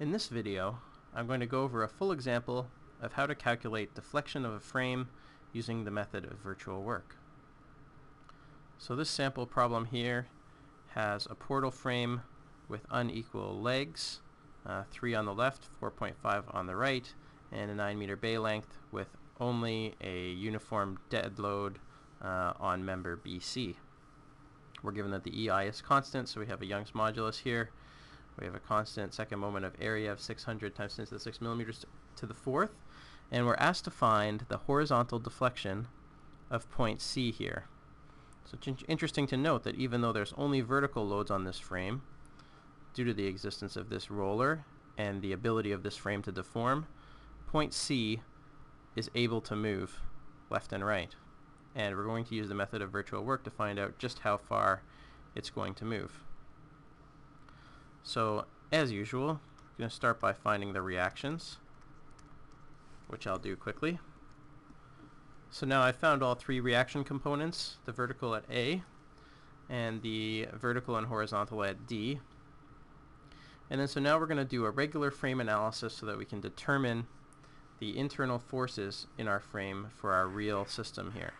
In this video, I'm going to go over a full example of how to calculate deflection of a frame using the method of virtual work. So this sample problem here has a portal frame with unequal legs, uh, 3 on the left, 4.5 on the right, and a 9 meter bay length with only a uniform dead load uh, on member BC. We're given that the EI is constant, so we have a Young's modulus here. We have a constant second moment of area of 600 times 10 to the 6 millimeters to the fourth. And we're asked to find the horizontal deflection of point C here. So it's interesting to note that even though there's only vertical loads on this frame, due to the existence of this roller and the ability of this frame to deform, point C is able to move left and right. And we're going to use the method of virtual work to find out just how far it's going to move. So, as usual, I'm going to start by finding the reactions, which I'll do quickly. So now I've found all three reaction components, the vertical at A, and the vertical and horizontal at D. And then so now we're going to do a regular frame analysis so that we can determine the internal forces in our frame for our real system here.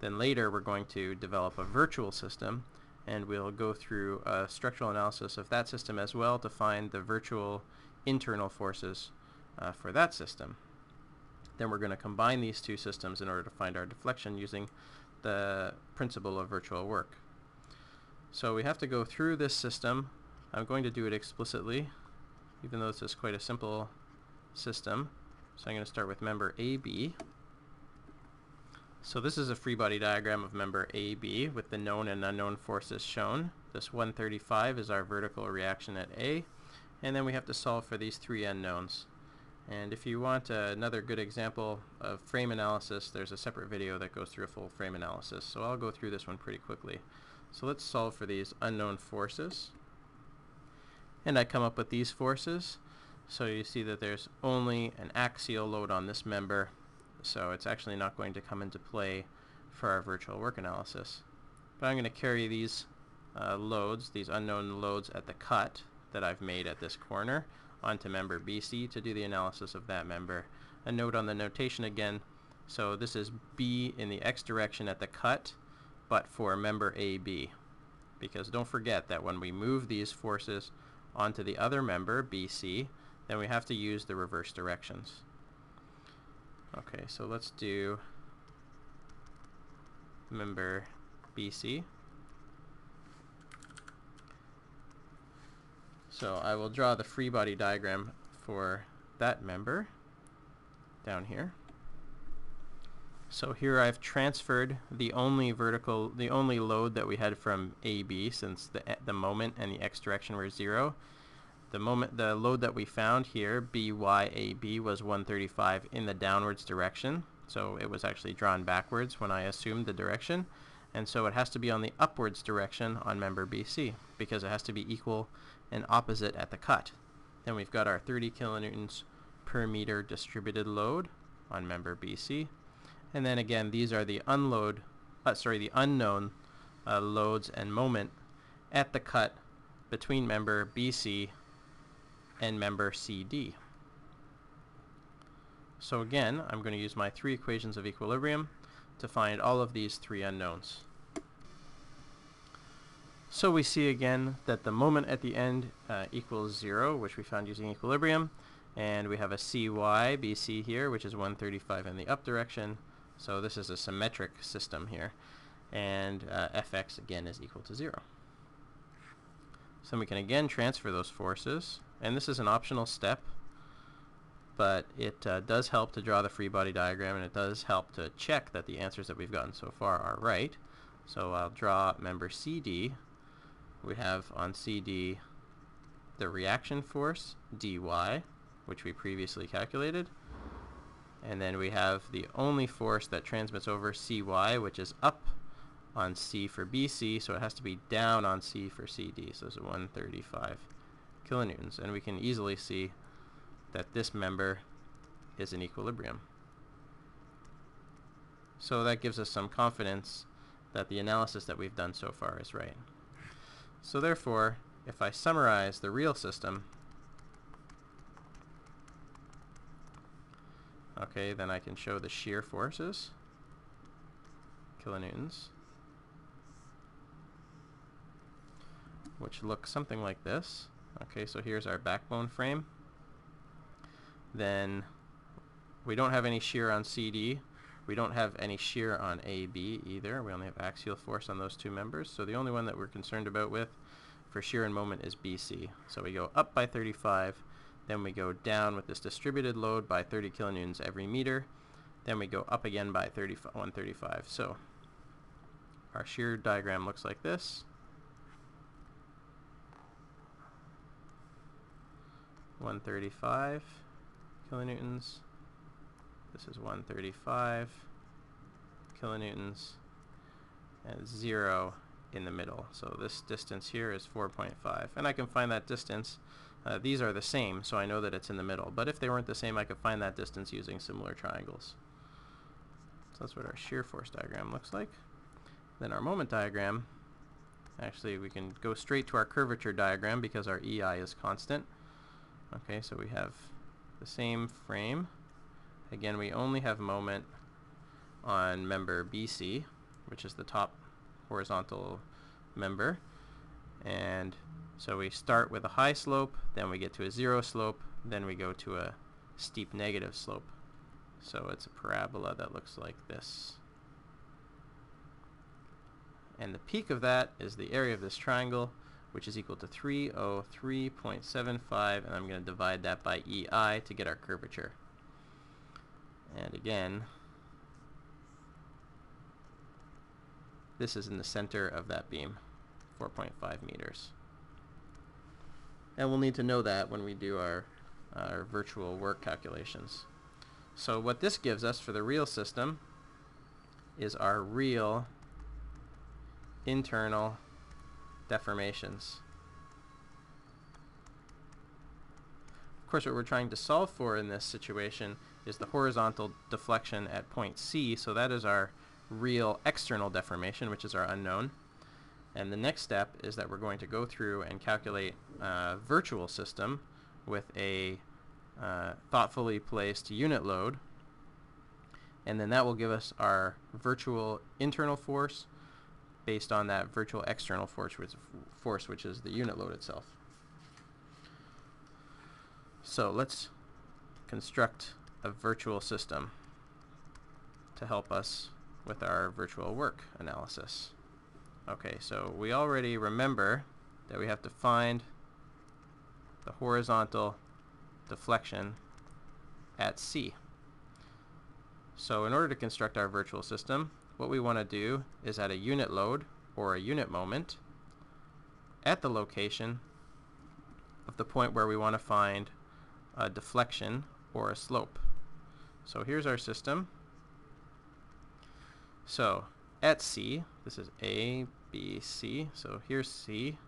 Then later we're going to develop a virtual system and we'll go through a structural analysis of that system as well to find the virtual internal forces uh, for that system. Then we're going to combine these two systems in order to find our deflection using the principle of virtual work. So we have to go through this system. I'm going to do it explicitly, even though this is quite a simple system. So I'm going to start with member AB. So this is a free body diagram of member AB with the known and unknown forces shown. This 135 is our vertical reaction at A. And then we have to solve for these three unknowns. And if you want uh, another good example of frame analysis, there's a separate video that goes through a full frame analysis. So I'll go through this one pretty quickly. So let's solve for these unknown forces. And I come up with these forces. So you see that there's only an axial load on this member so it's actually not going to come into play for our virtual work analysis. But I'm going to carry these uh, loads, these unknown loads at the cut that I've made at this corner onto member BC to do the analysis of that member. A note on the notation again, so this is B in the x direction at the cut, but for member AB. Because don't forget that when we move these forces onto the other member, BC, then we have to use the reverse directions. Okay, so let's do member BC. So I will draw the free body diagram for that member down here. So here I've transferred the only vertical, the only load that we had from AB since the, the moment and the x direction were zero the moment the load that we found here, BYAB, was 135 in the downwards direction. So it was actually drawn backwards when I assumed the direction. And so it has to be on the upwards direction on member BC because it has to be equal and opposite at the cut. Then we've got our 30 kilonewtons per meter distributed load on member BC. And then again, these are the unload, uh, sorry, the unknown uh, loads and moment at the cut between member BC and member CD. So again, I'm going to use my three equations of equilibrium to find all of these three unknowns. So we see again that the moment at the end uh, equals 0, which we found using equilibrium, and we have a cy bc here, which is 135 in the up direction, so this is a symmetric system here, and uh, fx again is equal to 0. So we can again transfer those forces and this is an optional step but it uh, does help to draw the free body diagram and it does help to check that the answers that we've gotten so far are right. So I'll draw member CD we have on CD the reaction force dy which we previously calculated. And then we have the only force that transmits over cy which is up on C for BC so it has to be down on C for CD so it's 135 kilonewtons and we can easily see that this member is in equilibrium. So that gives us some confidence that the analysis that we've done so far is right. So therefore, if I summarize the real system, okay, then I can show the shear forces, kilonewtons, which look something like this. Okay, so here's our backbone frame. Then we don't have any shear on CD. We don't have any shear on AB either. We only have axial force on those two members. So the only one that we're concerned about with for shear and moment is BC. So we go up by 35, then we go down with this distributed load by 30 kilonewtons every meter, then we go up again by 30, 135. So our shear diagram looks like this. One thirty-five kilonewtons. This is 135 kilonewtons and 0 in the middle. So this distance here is 4.5. And I can find that distance. Uh, these are the same, so I know that it's in the middle. But if they weren't the same, I could find that distance using similar triangles. So that's what our shear force diagram looks like. Then our moment diagram, actually we can go straight to our curvature diagram because our EI is constant. Okay, so we have the same frame. Again, we only have moment on member BC, which is the top horizontal member. And so we start with a high slope, then we get to a zero slope, then we go to a steep negative slope. So it's a parabola that looks like this. And the peak of that is the area of this triangle, which is equal to 303.75, and I'm going to divide that by EI to get our curvature. And again, this is in the center of that beam, 4.5 meters. And we'll need to know that when we do our, our virtual work calculations. So what this gives us for the real system is our real internal deformations. Of course, what we're trying to solve for in this situation is the horizontal deflection at point C, so that is our real external deformation, which is our unknown. And the next step is that we're going to go through and calculate a virtual system with a uh, thoughtfully placed unit load. And then that will give us our virtual internal force based on that virtual external force, which, force, which is the unit load itself. So let's construct a virtual system to help us with our virtual work analysis. Okay, so we already remember that we have to find the horizontal deflection at C. So in order to construct our virtual system, what we want to do is add a unit load or a unit moment at the location of the point where we want to find a deflection or a slope. So here's our system. So at C, this is A, B, C, so here's C.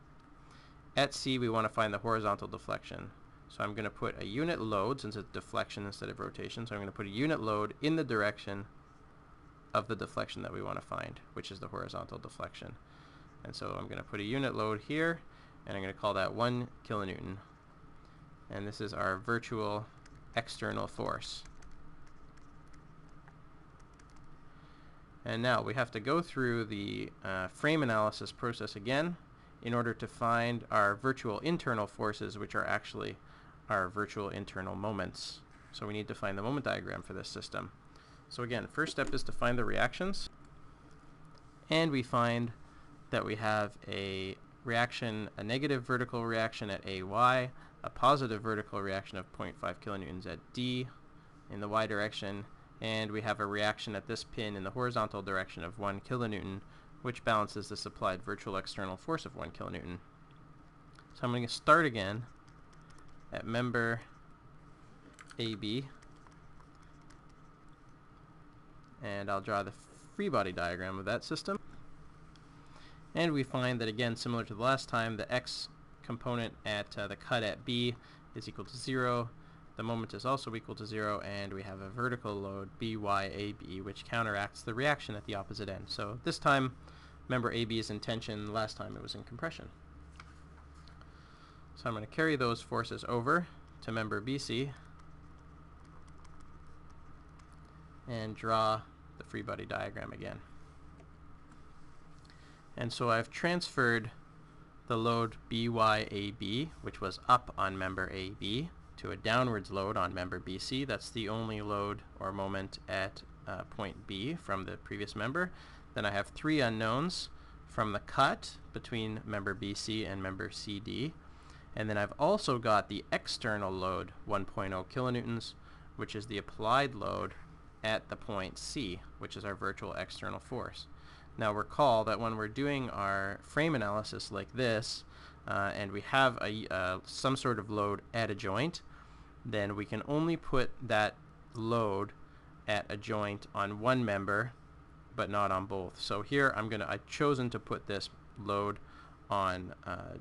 At C we want to find the horizontal deflection. So I'm going to put a unit load, since it's deflection instead of rotation, so I'm going to put a unit load in the direction of the deflection that we want to find, which is the horizontal deflection. And so I'm going to put a unit load here, and I'm going to call that 1 kilonewton. And this is our virtual external force. And now we have to go through the uh, frame analysis process again in order to find our virtual internal forces, which are actually our virtual internal moments. So we need to find the moment diagram for this system. So again, first step is to find the reactions. And we find that we have a reaction, a negative vertical reaction at AY, a positive vertical reaction of 0.5 kilonewtons at D in the Y direction, and we have a reaction at this pin in the horizontal direction of 1 kilonewton, which balances the supplied virtual external force of 1 kilonewton. So I'm going to start again at member AB, and I'll draw the free body diagram of that system. And we find that again, similar to the last time, the x component at uh, the cut at B is equal to 0, the moment is also equal to 0, and we have a vertical load BYAB, which counteracts the reaction at the opposite end. So this time, remember AB is in tension, last time it was in compression. So I'm going to carry those forces over to member BC. And draw the free body diagram again. And so I've transferred the load BYAB, which was up on member AB, to a downwards load on member BC. That's the only load or moment at uh, point B from the previous member. Then I have three unknowns from the cut between member BC and member CD. And then I've also got the external load, 1.0 kilonewtons, which is the applied load at the point C, which is our virtual external force. Now recall that when we're doing our frame analysis like this, uh, and we have a, uh, some sort of load at a joint, then we can only put that load at a joint on one member, but not on both. So here I'm gonna I've chosen to put this load on uh,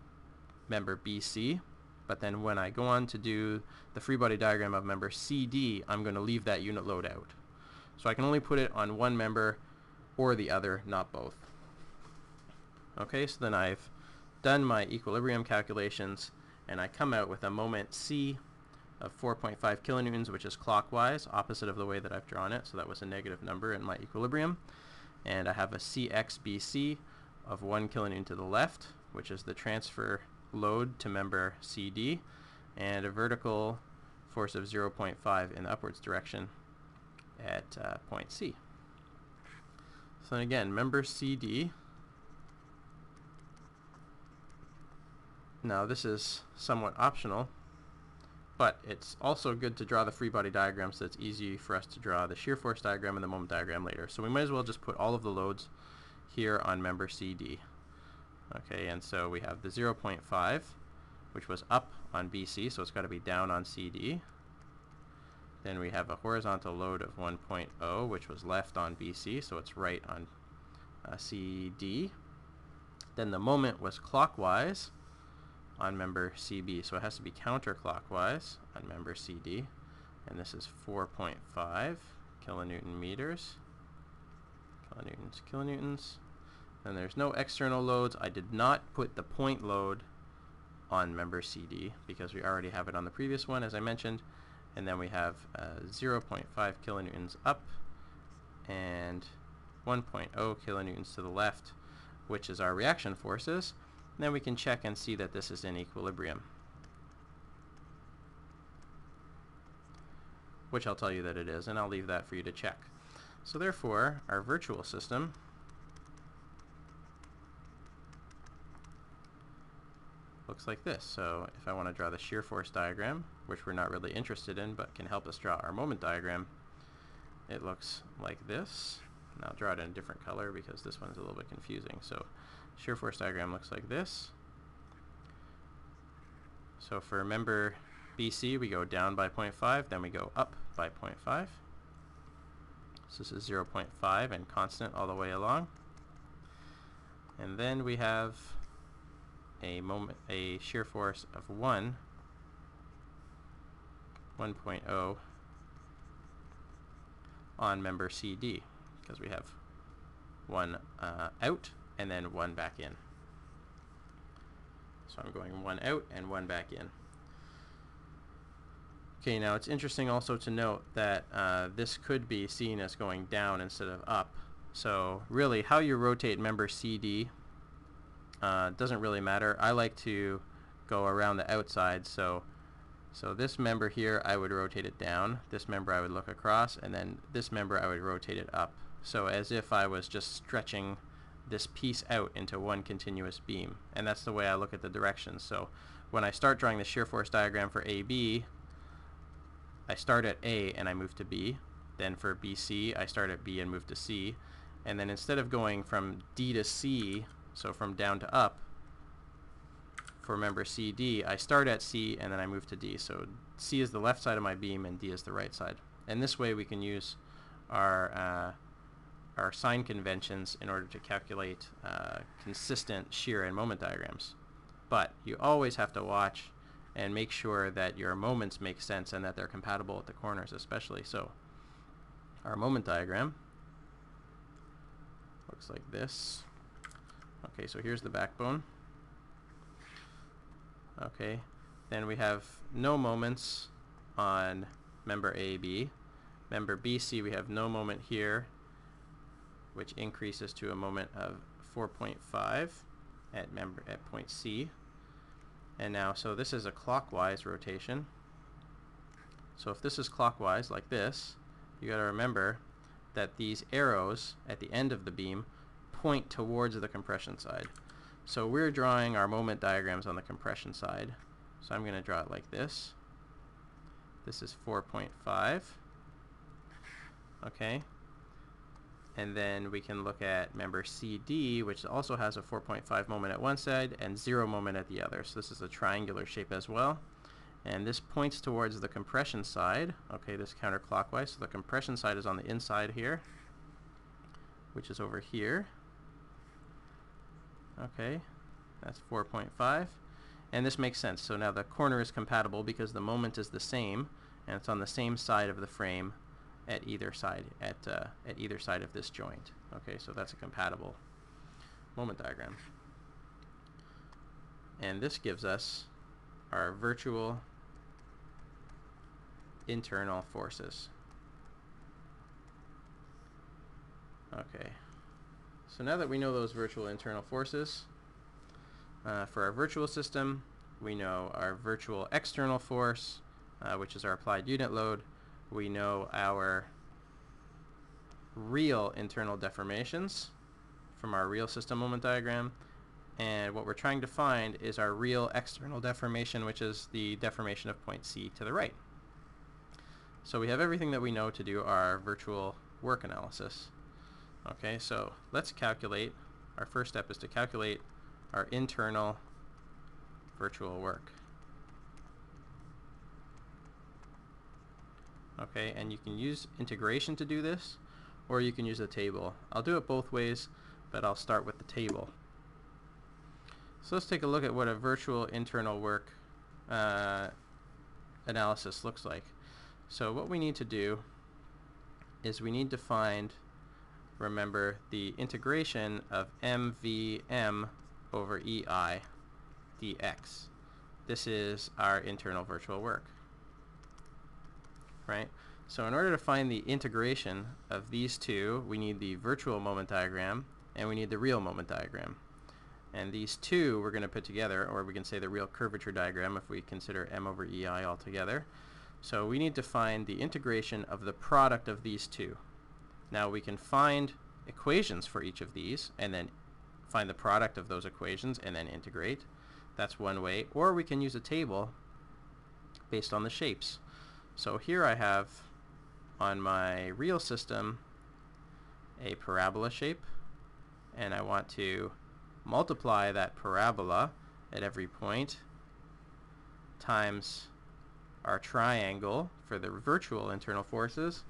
member BC, but then when I go on to do the free body diagram of member CD, I'm going to leave that unit load out. So I can only put it on one member or the other, not both. Okay, so then I've done my equilibrium calculations and I come out with a moment C of 4.5 kilonewtons, which is clockwise, opposite of the way that I've drawn it. So that was a negative number in my equilibrium. And I have a CXBC of 1 kilonewton to the left, which is the transfer load to member CD, and a vertical force of 0.5 in the upwards direction at uh, point C. So again, member CD. Now this is somewhat optional, but it's also good to draw the free body diagram so it's easy for us to draw the shear force diagram and the moment diagram later. So we might as well just put all of the loads here on member CD. Okay, and so we have the 0.5, which was up on BC, so it's got to be down on CD. Then we have a horizontal load of 1.0, which was left on BC, so it's right on uh, CD. Then the moment was clockwise on member CB, so it has to be counterclockwise on member CD. And this is 4.5 kilonewton meters. Kilonewtons, kilonewtons. And there's no external loads. I did not put the point load on member CD because we already have it on the previous one as I mentioned. And then we have uh, 0.5 kilonewtons up and 1.0 kilonewtons to the left, which is our reaction forces. And then we can check and see that this is in equilibrium. Which I'll tell you that it is, and I'll leave that for you to check. So therefore, our virtual system looks like this. So if I want to draw the shear force diagram, which we're not really interested in but can help us draw our moment diagram, it looks like this. And I'll draw it in a different color because this one's a little bit confusing. So shear force diagram looks like this. So for member BC, we go down by 0.5, then we go up by 0.5. So this is 0.5 and constant all the way along. And then we have a moment a shear force of 1 1.0 on member CD because we have one uh, out and then one back in. So I'm going one out and one back in. Okay, now it's interesting also to note that uh, this could be seen as going down instead of up. So really, how you rotate member CD uh, doesn't really matter. I like to go around the outside, so so this member here, I would rotate it down. This member I would look across, and then this member I would rotate it up. So as if I was just stretching this piece out into one continuous beam. And that's the way I look at the directions. So when I start drawing the shear force diagram for AB, I start at A and I move to B. Then for BC, I start at B and move to C. And then instead of going from D to C so from down to up, for member CD, I start at C and then I move to D. So C is the left side of my beam and D is the right side. And this way we can use our, uh, our sign conventions in order to calculate uh, consistent shear and moment diagrams. But you always have to watch and make sure that your moments make sense and that they're compatible at the corners especially. So our moment diagram looks like this. Okay, so here's the backbone. Okay, then we have no moments on member AB. member BC, we have no moment here, which increases to a moment of 4.5 at member at point C. And now, so this is a clockwise rotation. So if this is clockwise, like this, you got to remember that these arrows at the end of the beam point towards the compression side. So we're drawing our moment diagrams on the compression side. So I'm going to draw it like this. This is 4.5. Okay. And then we can look at member CD, which also has a 4.5 moment at one side and 0 moment at the other. So this is a triangular shape as well. And this points towards the compression side. Okay, this counterclockwise. So the compression side is on the inside here, which is over here. Okay, that's 4.5. And this makes sense. So now the corner is compatible because the moment is the same, and it's on the same side of the frame at either side at uh, at either side of this joint. Okay, so that's a compatible moment diagram. And this gives us our virtual internal forces. Okay. So now that we know those virtual internal forces, uh, for our virtual system, we know our virtual external force, uh, which is our applied unit load. We know our real internal deformations from our real system moment diagram. And what we're trying to find is our real external deformation, which is the deformation of point C to the right. So we have everything that we know to do our virtual work analysis. Okay, so let's calculate. Our first step is to calculate our internal virtual work. Okay, and you can use integration to do this, or you can use a table. I'll do it both ways, but I'll start with the table. So let's take a look at what a virtual internal work uh, analysis looks like. So what we need to do is we need to find, remember, the integration of MVM over EI dx. This is our internal virtual work. Right? So in order to find the integration of these two, we need the virtual moment diagram and we need the real moment diagram. And these two we're going to put together, or we can say the real curvature diagram if we consider m over ei altogether. So we need to find the integration of the product of these two. Now we can find equations for each of these and then find the product of those equations and then integrate. That's one way. Or we can use a table based on the shapes. So here I have on my real system a parabola shape and I want to multiply that parabola at every point times our triangle for the virtual internal forces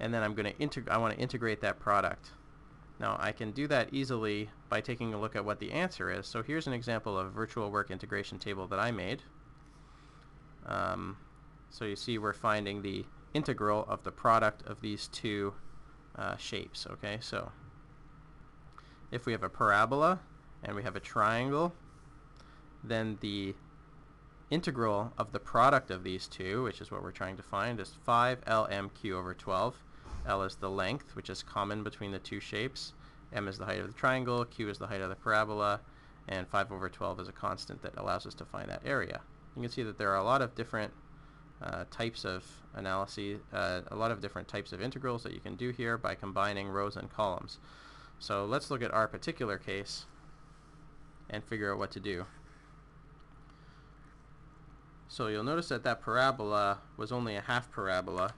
and then I'm going to I want to integrate that product. Now I can do that easily by taking a look at what the answer is. So here's an example of a virtual work integration table that I made. Um, so you see we're finding the integral of the product of these two uh, shapes. Okay, so if we have a parabola and we have a triangle, then the integral of the product of these two, which is what we're trying to find, is 5 lmq over 12. L is the length, which is common between the two shapes. M is the height of the triangle, Q is the height of the parabola, and 5 over 12 is a constant that allows us to find that area. You can see that there are a lot of different uh, types of analysis, uh, a lot of different types of integrals that you can do here by combining rows and columns. So let's look at our particular case and figure out what to do. So you'll notice that that parabola was only a half parabola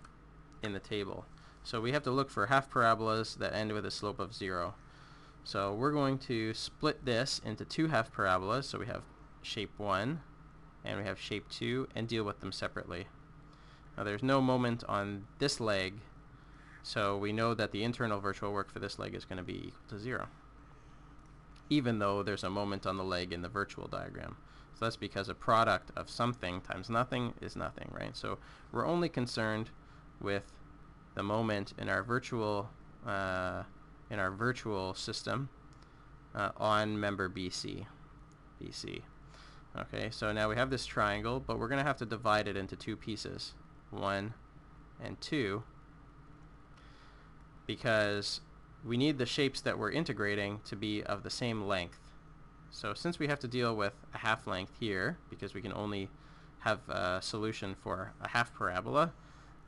in the table. So we have to look for half parabolas that end with a slope of 0. So we're going to split this into two half parabolas. So we have shape 1 and we have shape 2 and deal with them separately. Now there's no moment on this leg so we know that the internal virtual work for this leg is going to be equal to 0 even though there's a moment on the leg in the virtual diagram. So that's because a product of something times nothing is nothing, right? So we're only concerned with the moment in our virtual uh, in our virtual system uh, on member BC. BC. Okay, so now we have this triangle, but we're going to have to divide it into two pieces, one and two, because we need the shapes that we're integrating to be of the same length. So since we have to deal with a half length here, because we can only have a solution for a half parabola,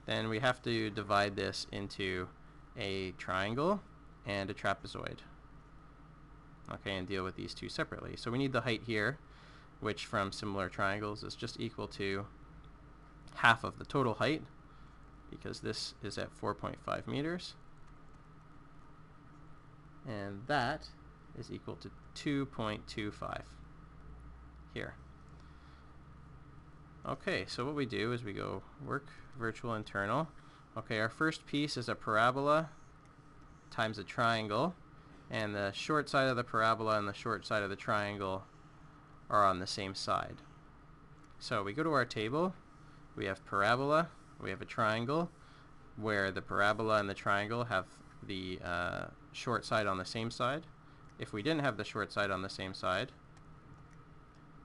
then we have to divide this into a triangle and a trapezoid. Okay, and deal with these two separately. So we need the height here, which from similar triangles is just equal to half of the total height, because this is at 4.5 meters. And that is equal to 2.25 here. Okay, so what we do is we go work virtual internal. Okay, our first piece is a parabola times a triangle, and the short side of the parabola and the short side of the triangle are on the same side. So we go to our table, we have parabola, we have a triangle, where the parabola and the triangle have the uh, short side on the same side. If we didn't have the short side on the same side,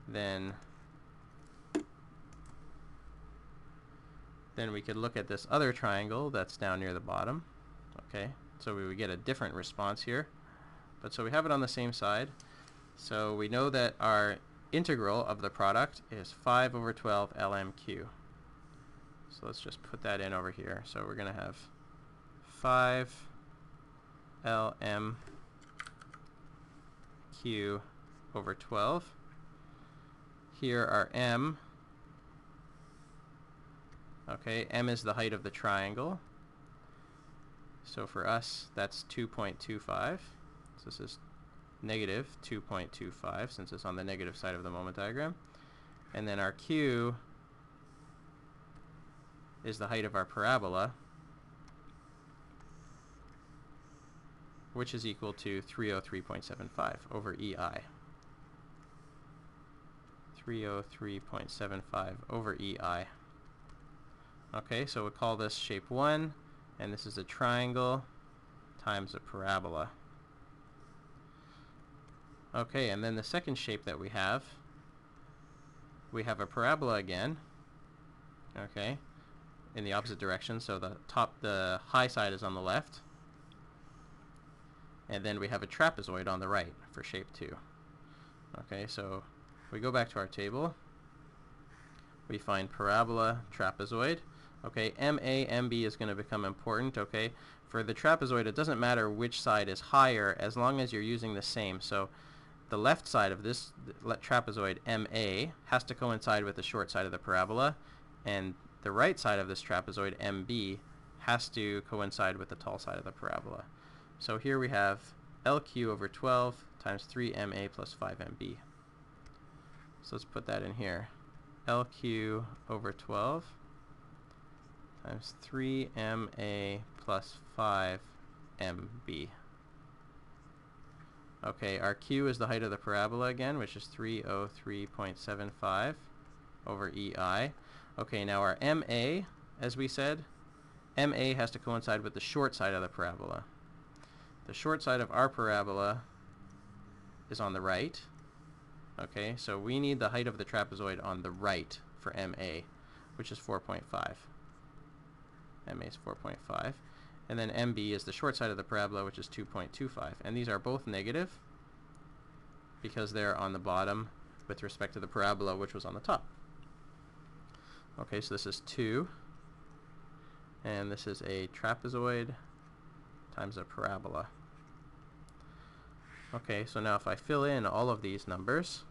then then we could look at this other triangle that's down near the bottom. Okay, so we would get a different response here. But so we have it on the same side. So we know that our integral of the product is 5 over 12 LMQ. So let's just put that in over here. So we're going to have 5 LMQ over 12. Here our M. Okay, M is the height of the triangle. So for us, that's 2.25. So this is negative 2.25 since it's on the negative side of the moment diagram. And then our Q is the height of our parabola, which is equal to 303.75 over EI. 303.75 over EI. Okay, so we'll call this shape 1, and this is a triangle times a parabola. Okay, and then the second shape that we have, we have a parabola again, okay, in the opposite direction, so the top, the high side is on the left, and then we have a trapezoid on the right for shape 2. Okay, so we go back to our table. We find parabola, trapezoid. Okay, MA, MB is going to become important, okay? For the trapezoid, it doesn't matter which side is higher as long as you're using the same. So the left side of this trapezoid, MA, has to coincide with the short side of the parabola, and the right side of this trapezoid, MB, has to coincide with the tall side of the parabola. So here we have LQ over 12 times 3MA plus 5MB. So let's put that in here. LQ over 12 times 3MA plus 5MB. Okay, our Q is the height of the parabola again, which is 303.75 over EI. Okay, now our MA, as we said, MA has to coincide with the short side of the parabola. The short side of our parabola is on the right. Okay, so we need the height of the trapezoid on the right for MA, which is 4.5. MA is 4.5. And then MB is the short side of the parabola, which is 2.25. And these are both negative because they're on the bottom with respect to the parabola, which was on the top. Okay, so this is 2. And this is a trapezoid times a parabola. Okay, so now if I fill in all of these numbers,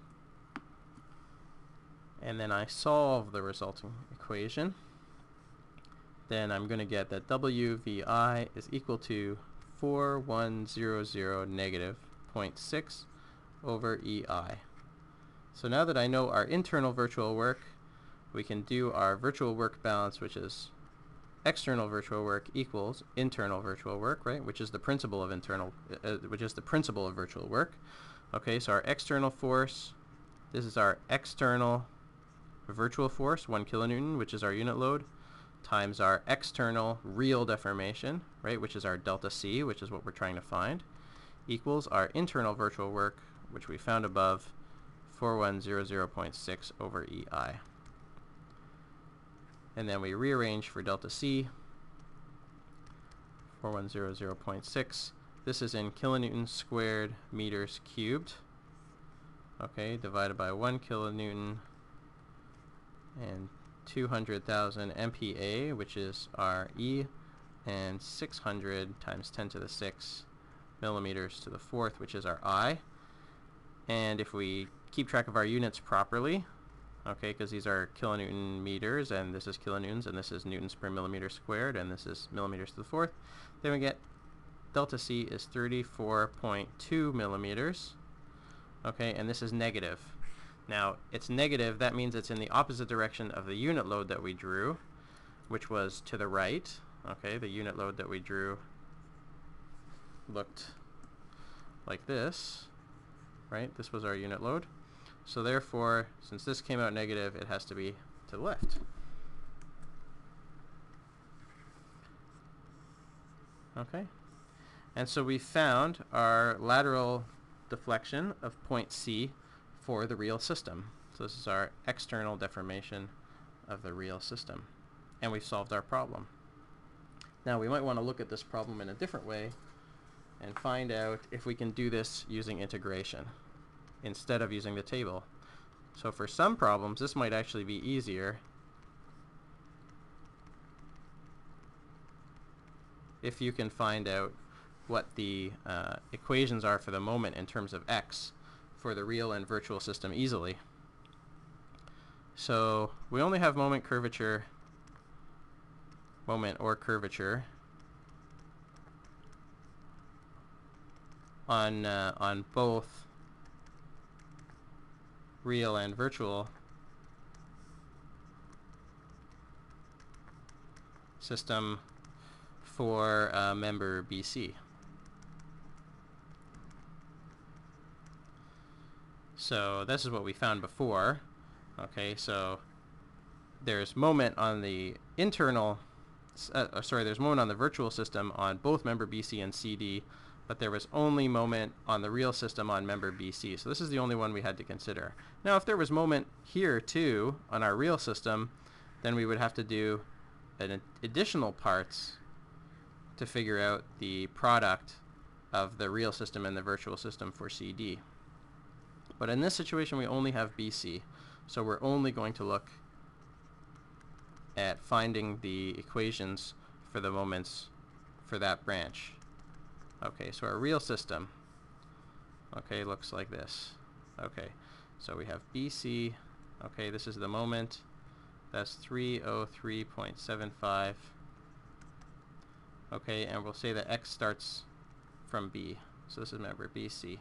and then I solve the resulting equation, then I'm going to get that WVI is equal to 4100 negative 0.6 over EI. So now that I know our internal virtual work, we can do our virtual work balance, which is external virtual work equals internal virtual work, right? Which is the principle of internal, uh, uh, which is the principle of virtual work. Okay, so our external force, this is our external virtual force, one kilonewton, which is our unit load, times our external real deformation, right, which is our delta C, which is what we're trying to find, equals our internal virtual work, which we found above, 4100.6 over EI and then we rearrange for delta C 4100.6. This is in kilonewtons squared meters cubed. Okay, divided by 1 kilonewton and 200,000 MPa, which is our E, and 600 times 10 to the 6 millimeters to the fourth, which is our I. And if we keep track of our units properly, okay, because these are kilonewton meters, and this is kilonewtons, and this is newtons per millimeter squared, and this is millimeters to the fourth, then we get delta C is 34.2 millimeters, okay, and this is negative. Now, it's negative, that means it's in the opposite direction of the unit load that we drew, which was to the right, okay, the unit load that we drew looked like this, right? This was our unit load. So therefore, since this came out negative, it has to be to the left. Okay. And so we found our lateral deflection of point C for the real system. So this is our external deformation of the real system. And we've solved our problem. Now we might want to look at this problem in a different way and find out if we can do this using integration instead of using the table. So for some problems, this might actually be easier if you can find out what the uh, equations are for the moment in terms of x for the real and virtual system easily. So we only have moment curvature, moment or curvature on uh, on both real and virtual system for uh, member BC. So this is what we found before. Okay, so there's moment on the internal, uh, uh, sorry, there's moment on the virtual system on both member BC and CD but there was only moment on the real system on member BC. So this is the only one we had to consider. Now if there was moment here too on our real system, then we would have to do an additional parts to figure out the product of the real system and the virtual system for CD. But in this situation we only have BC, so we're only going to look at finding the equations for the moments for that branch. Okay, so our real system, okay, looks like this. Okay, so we have BC, okay, this is the moment, that's 303.75. Okay, and we'll say that X starts from B. So this is, remember, BC.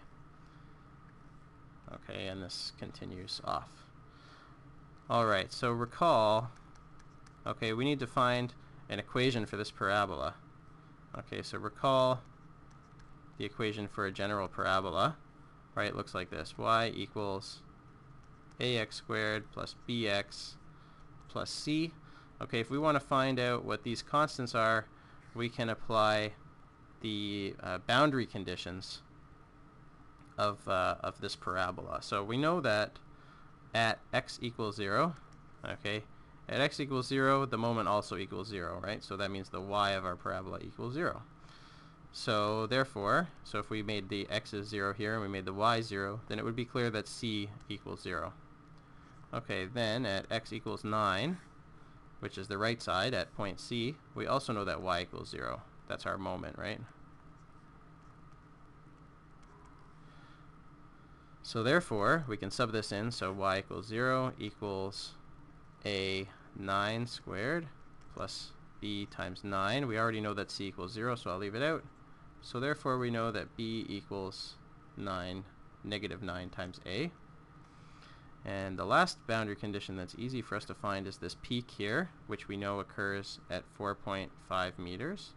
Okay, and this continues off. Alright, so recall, okay, we need to find an equation for this parabola. Okay, so recall the equation for a general parabola, right, looks like this. y equals ax squared plus bx plus c. Okay, if we want to find out what these constants are, we can apply the uh, boundary conditions of, uh, of this parabola. So we know that at x equals 0, okay, at x equals 0, the moment also equals 0, right? So that means the y of our parabola equals 0. So therefore, so if we made the x is 0 here and we made the y 0, then it would be clear that c equals 0. Okay, then at x equals 9, which is the right side at point C, we also know that y equals 0. That's our moment, right? So therefore, we can sub this in, so y equals 0 equals a 9 squared plus b times 9. We already know that c equals 0, so I'll leave it out. So therefore we know that b equals 9, negative 9 times a. And the last boundary condition that's easy for us to find is this peak here, which we know occurs at 4.5 meters.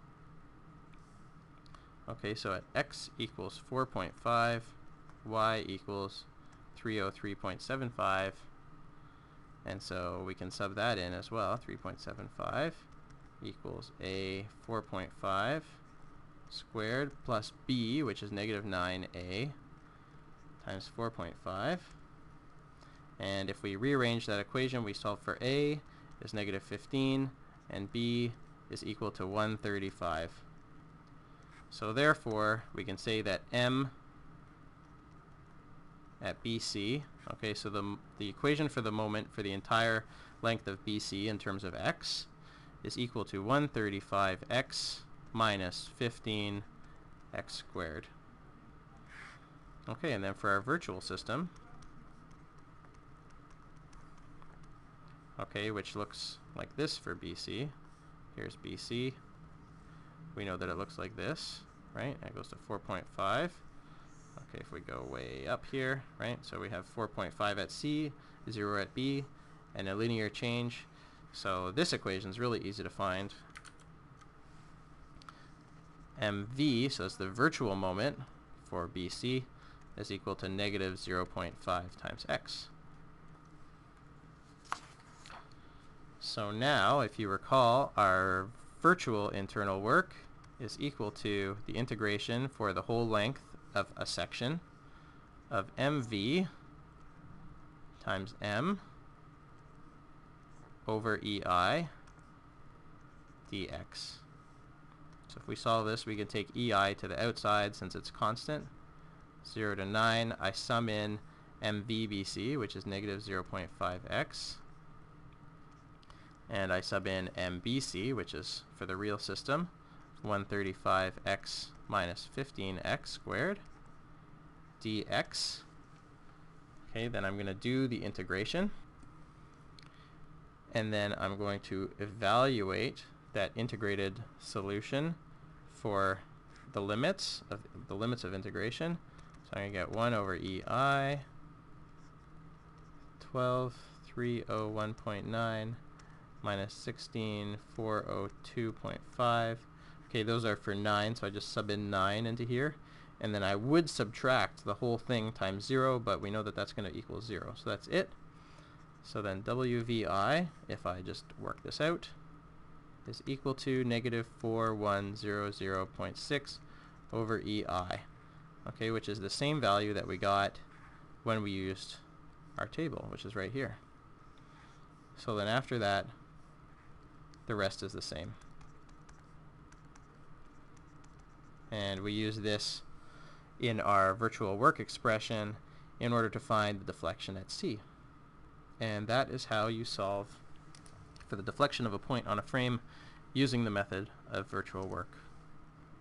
Okay, so at x equals 4.5, y equals 303.75, and so we can sub that in as well, 3.75 equals a 4.5 squared plus b, which is negative 9a, times 4.5. And if we rearrange that equation, we solve for a is negative 15, and b is equal to 135. So therefore, we can say that m at BC, okay, so the, the equation for the moment for the entire length of BC in terms of x is equal to 135x minus 15x squared. Okay, and then for our virtual system, okay, which looks like this for BC. Here's BC. We know that it looks like this, right? That goes to 4.5. Okay, if we go way up here, right? So we have 4.5 at C, 0 at B, and a linear change. So this equation is really easy to find. mv, so it's the virtual moment for BC, is equal to negative 0.5 times x. So now, if you recall, our virtual internal work is equal to the integration for the whole length of a section of mv times m over ei dx. So if we solve this, we can take ei to the outside since it's constant. 0 to 9, I sum in mvbc, which is negative 0.5x. And I sub in mbc, which is for the real system, 135x minus 15x squared dx. Okay, then I'm going to do the integration. And then I'm going to evaluate that integrated solution for the limits of the limits of integration. So I'm going to get 1 over EI 12301.9 minus 16402.5. Okay, those are for 9, so I just sub in 9 into here. And then I would subtract the whole thing times 0, but we know that that's going to equal 0. So that's it. So then WVI, if I just work this out, is equal to negative 4100.6 over EI, okay, which is the same value that we got when we used our table, which is right here. So then after that, the rest is the same. And we use this in our virtual work expression in order to find the deflection at C. And that is how you solve for the deflection of a point on a frame using the method of virtual work.